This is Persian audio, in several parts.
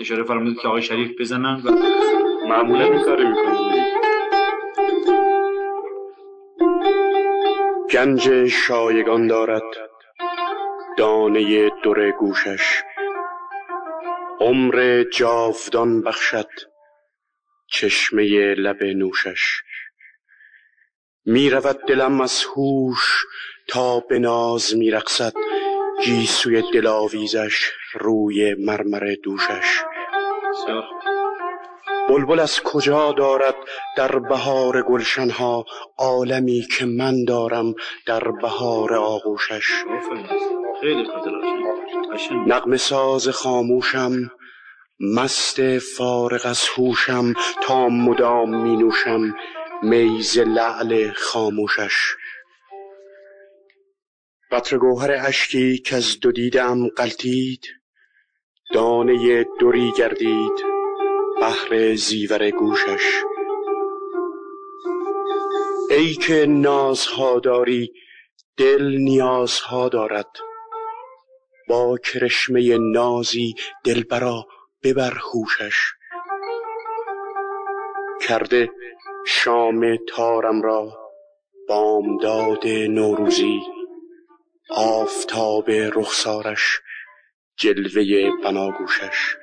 اشاره فرمودید که آقای شریف بزنن و معمولا این کار می‌کنیم. گنج شایگان دارد. دانه در گوشش. عمر جاودان بخشد. چشمه لب نوشش. می رود دلم از هوش تا به ناز می رقصد گیسوی دلاویزش. روی مرمر دوشش. بلبل از کجا دارد در بهار گلشنها عالمی که من دارم در بهار آغوشش؟ نغمه ساز خاموشم مست فارغ از هوشم تا مدام می نوشم میز لعل خاموشش. قطر گوهر اشکی که از دو دیدم قلتید دانه دوری گردید بهر زیور گوشش. ای که نازها داری دل نیازها دارد. با کرشمه نازی دلبرا ببر هوشش. کرده شام تارم را بامداد نوروزی آفتاب رخسارش. جلوه بناگوشش.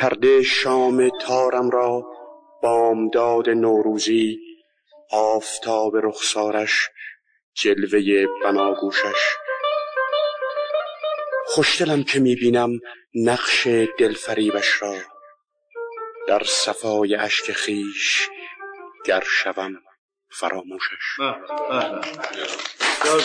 کرده شام تارم را بامداد نوروزی آفتاب رخسارش جلوه بناگوشش. خوشدلم که می‌بینم نقش دلفریبش را. در صفای اشک خیش گر شوم فراموشش. Todos.